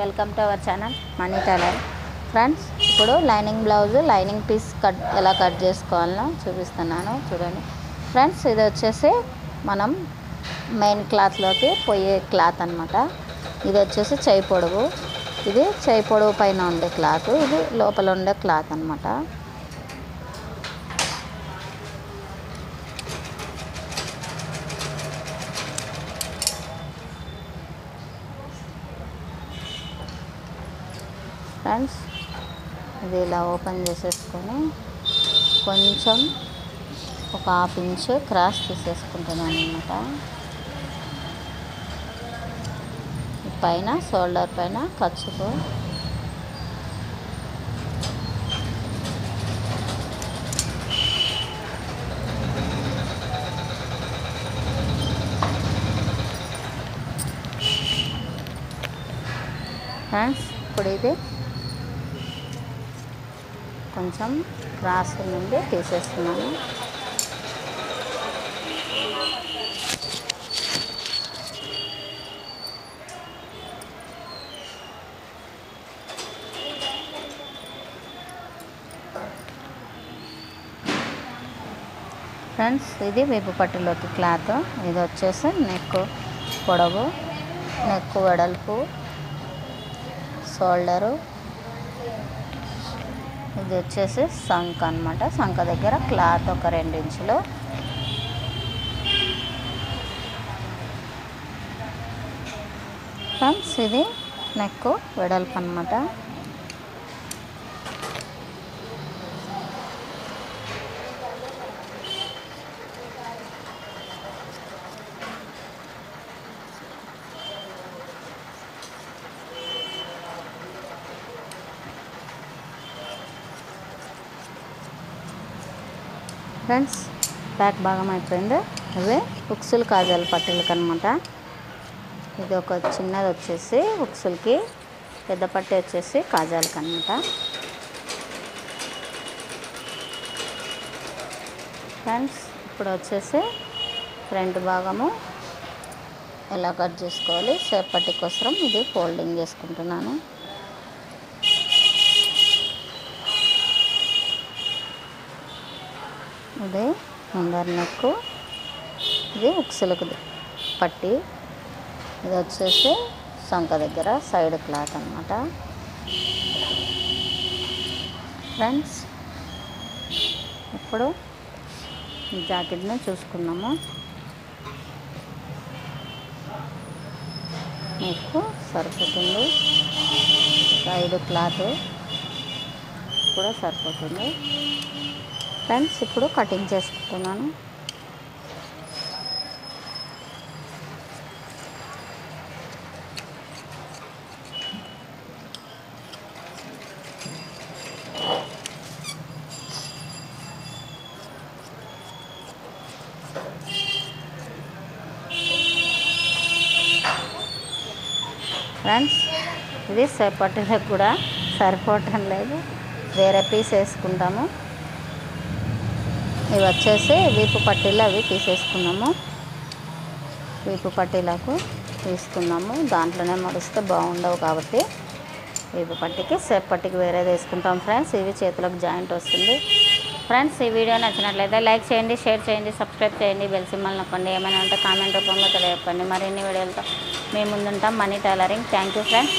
Welcome to our channel Mani tailor friends ఇప్పుడు lining blouse lining piece cut ఎలా cut చేసుకోవాలో చూపిస్తున్నాను చూడండి. ఫ్రెండ్స్ ఇది వచ్చేసి మనం మెయిన్ క్లాత్లోకి పోయే క్లాత్ అనమాట ఇది వచ్చేసి చేయి పొడవు ఇది చేయి పొడవు పైన ఉండే క్లాత్ ఇది లోపల ఉండే క్లాత్ అనమాట ఫ్రెండ్స్ ఇది ఇలా ఓపెన్ చేసేసుకొని కొంచెం ఒక హాఫ్ ఇంచ్ క్రాస్ తీసేసుకుంటున్నాను అనమాట పైన షోల్డర్ పైన ఖర్చుకు ఫ్రెండ్స్ ఇప్పుడు ఇది కొంచెం క్రాస్ నుండి తీసేస్తున్నాను. ఫ్రెండ్స్ ఇది వేపు పట్టులోకి క్లాత్. ఇది వచ్చేసి నెక్ పొడవు నెక్ వెడల్పు షోల్డరు. ఇది వచ్చేసి సంఖ అనమాట సంక దగ్గర క్లాత్ ఒక రెండు ఇంచులు. ఫ్రెండ్స్ ఇది నెక్ వెడల్పు అనమాట ఫ్రెండ్స్ బ్యాక్ భాగం అయిపోయింది. అవి ఉక్సులు కాజాలు పట్టీలకి అనమాట ఇది ఒక చిన్నది వచ్చేసి ఉక్సులకి పెద్ద పట్టి వచ్చేసి కాజాలకి అనమాట ఫ్రెండ్స్ ఇప్పుడు వచ్చేసి ఫ్రంట్ భాగము ఎలా కట్ చేసుకోవాలి సేపటి కోసం ఇది ఫోల్డింగ్ చేసుకుంటున్నాను. ఇది ముందర నక్కు. ఇది ఉక్సులకు పట్టి. ఇది వచ్చేసి సంక దగ్గర సైడ్ క్లాత్ అనమాట ఫ్రెండ్స్ ఇప్పుడు జాకెట్ని చూసుకున్నాము మీకు సరిపోతుంది. సైడ్ క్లాత్ కూడా సరిపోతుంది. ఫ్రెండ్స్ ఇప్పుడు కటింగ్ చేసుకుంటున్నాను. ఫ్రెండ్స్ ఇది సేపటిలో కూడా సరిపోవటం లేదు. వేరే పీస్ వేసుకుంటాము. ఇవి వచ్చేసి వీపు పట్టీలు అవి తీసేసుకున్నాము. వీపు పట్టీలకు తీసుకున్నాము దాంట్లోనే మడిస్తే బాగుండవు కాబట్టి వీపు పట్టికి సేప్ పట్టికి వేరేది వేసుకుంటాం ఫ్రెండ్స్. ఇవి చేతులకు జాయింట్ వస్తుంది. ఫ్రెండ్స్ ఈ వీడియో నచ్చినట్లయితే లైక్ చేయండి షేర్ చేయండి సబ్స్క్రైబ్ చేయండి బెల్ సింబల్ నొక్కండి. ఏమైనా ఉంటే కామెంట్ రూపంలో తెలియపండి మరిన్ని వీడియోలతో మేము ముందుంటాం. Mani tailoring. Thank you friends.